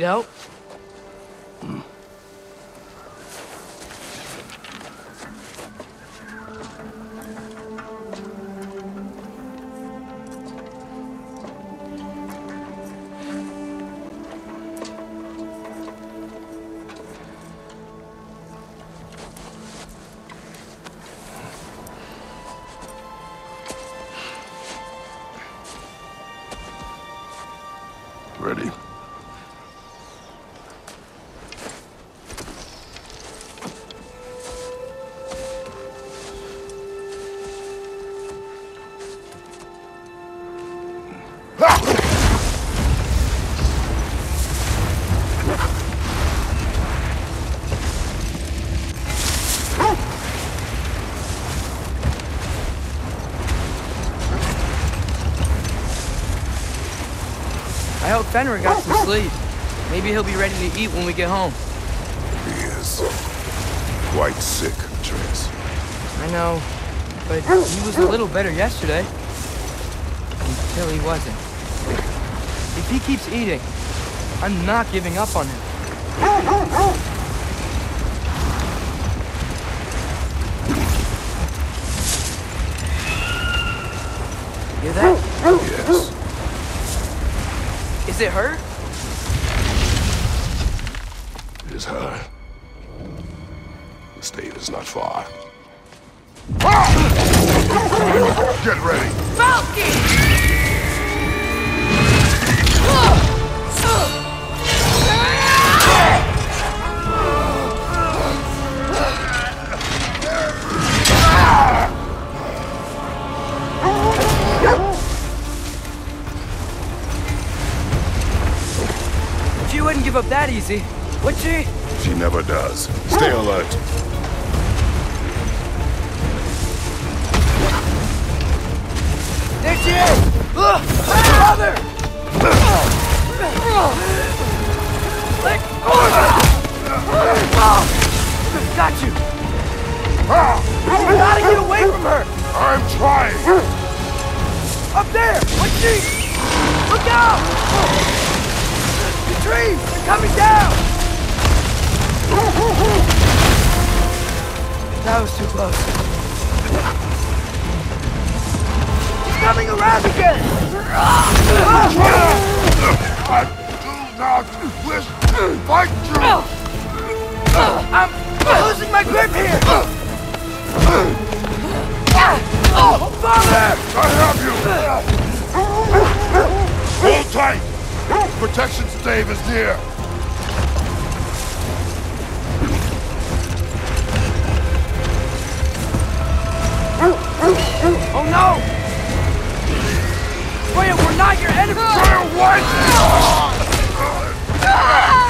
Need help? Fenrir got some sleep. Maybe he'll be ready to eat when we get home. He is quite sick, Trace. I know, but he was a little better yesterday. Until he wasn't. If he keeps eating, I'm not giving up on him. Hear that? Is it hurt? It is her. The stave is not far. Ah! Get ready! Falcon! That easy, would she? She never does. Stay alert. There she is! Brother! Let go! Got you! We gotta get away from her! I'm trying! Up there! What's she? Look out! The trees! They're coming down! That was too close. She's coming around again! I do not wish to fight you! I'm losing my grip here! Oh, father! I have you! Hold tight! Protection stave is near! Oh no! Freya, we're not your enemy! what? Ah!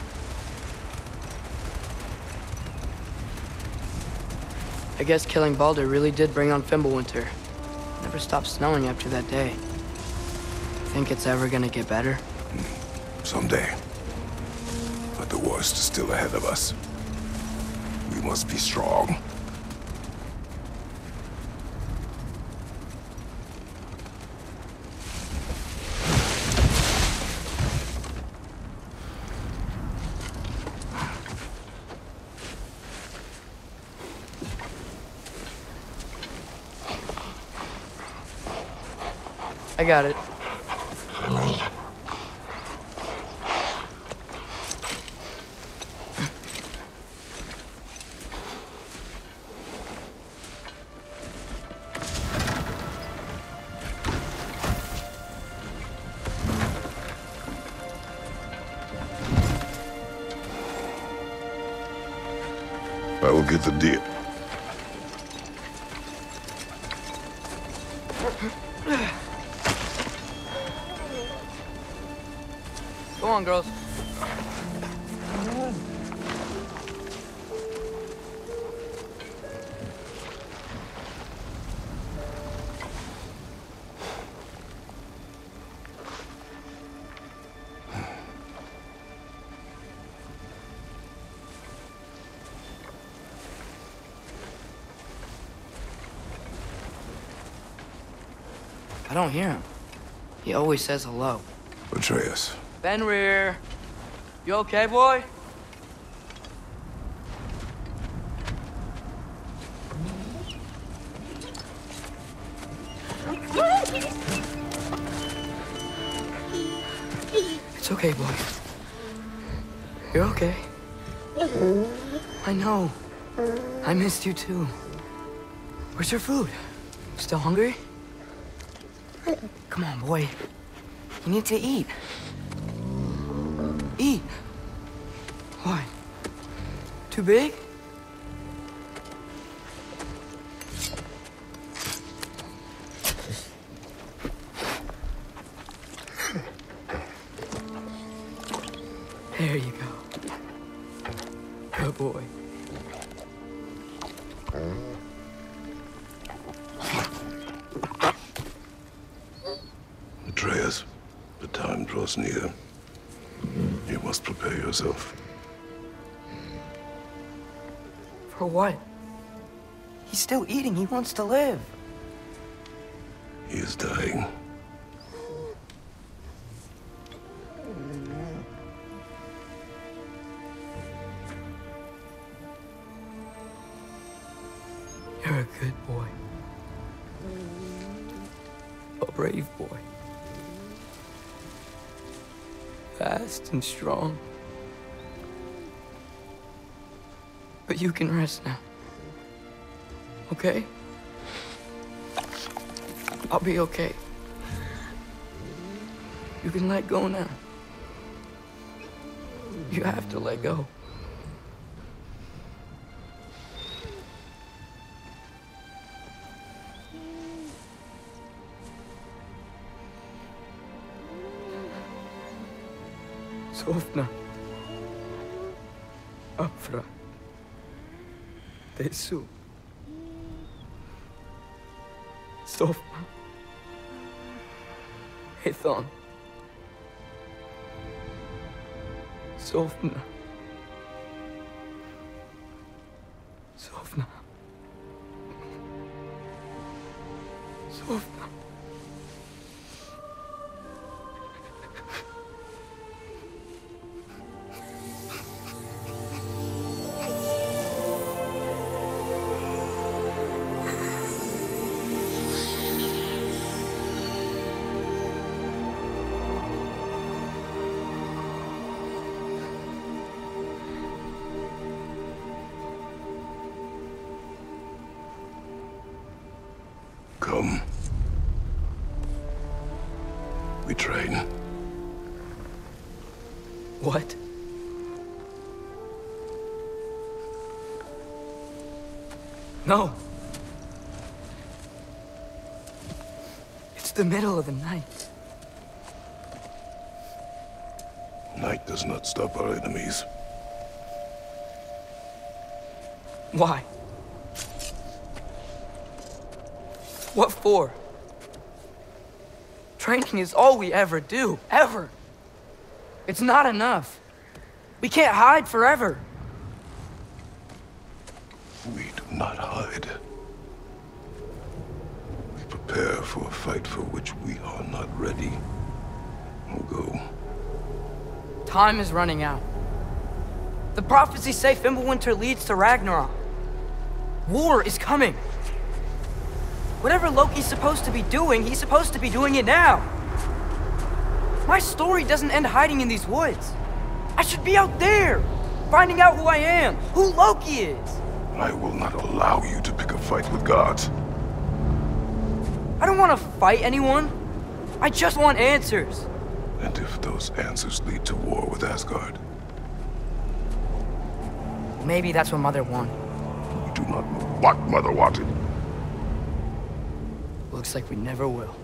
I guess killing Baldur really did bring on Fimbulwinter. Never stopped snowing after that day. Think it's ever gonna get better? Someday. But the worst is still ahead of us. We must be strong. Got it. I don't hear him. He always says hello. Atreus. Fenrir. You okay, boy? It's okay, boy. You're okay. I know. I missed you too. Where's your food? Still hungry? Come on, boy. You need to eat. Eat. Why? Too big? Atreus, the time draws near. You must prepare yourself. For what? He's still eating. He wants to live. He is dying. Fast and strong. But you can rest now. Okay? I'll be okay. You can let go now. You have to let go. Sofna. Afra. Tesu. Sofna. Python. Sofna. Sofna. Sofna. Come. We train. What? No. It's the middle of the night. Night does not stop our enemies. Why? What for? Training is all we ever do, ever. It's not enough. We can't hide forever. We do not hide. We prepare for a fight for which we are not ready. We'll go. Time is running out. The prophecies say Fimbulwinter leads to Ragnarok. War is coming. Whatever Loki's supposed to be doing, he's supposed to be doing it now. My story doesn't end hiding in these woods. I should be out there, finding out who I am, who Loki is. I will not allow you to pick a fight with gods. I don't want to fight anyone. I just want answers. And if those answers lead to war with Asgard, Maybe that's what Mother wanted. we do not know what Mother wanted. Looks like we never will.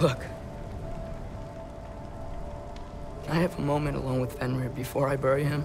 Look. Can I have a moment alone with Fenrir before I bury him?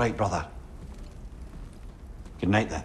right, brother. Good night, then.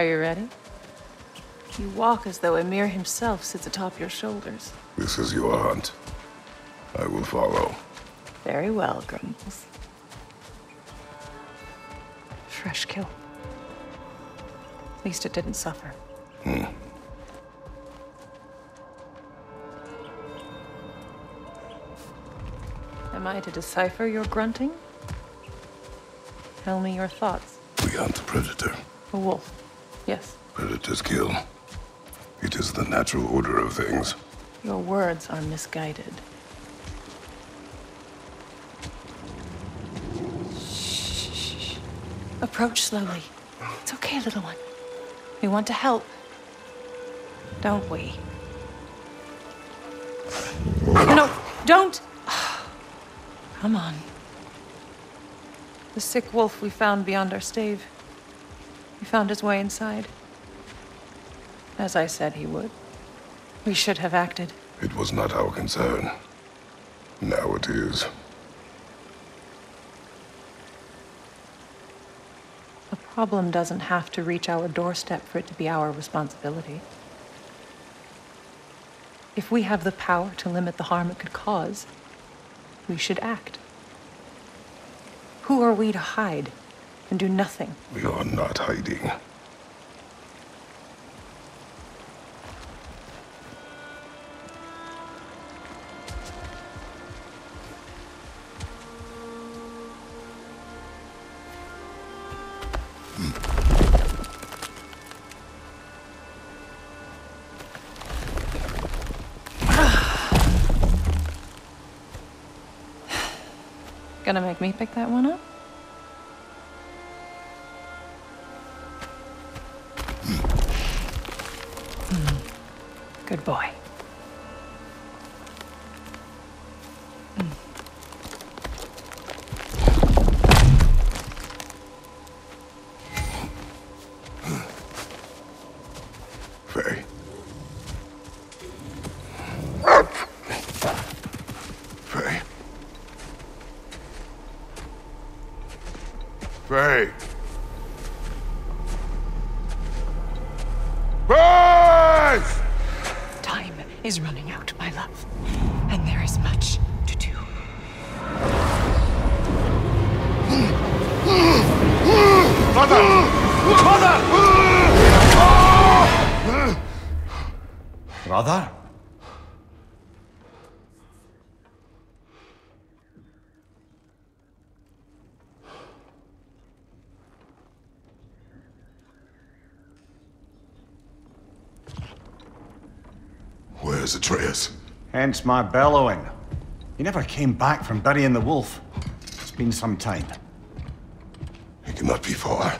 Are you ready? You walk as though Ymir himself sits atop your shoulders. this is your hunt. I will follow. Very well, Grumbles. Fresh kill. At least it didn't suffer. Hmm. Am I to decipher your grunting? Tell me your thoughts. We hunt the predator. A wolf. Yes. Predators kill. It is the natural order of things. Your words are misguided. Shh. Approach slowly. It's okay, little one. We want to help. Don't we? No, don't! Come on. The sick wolf we found beyond our stave. He found his way inside. As I said he would. We should have acted. It was not our concern. Now it is. A problem doesn't have to reach our doorstep for it to be our responsibility. If we have the power to limit the harm it could cause, we should act. Who are we to hide and do nothing? We are not hiding. Gonna make me pick that one up? Good boy. Faye. Faye. Faye. Brother? Where's Atreus? Hence my bellowing. He never came back from burying the wolf. It's been some time. He cannot be far.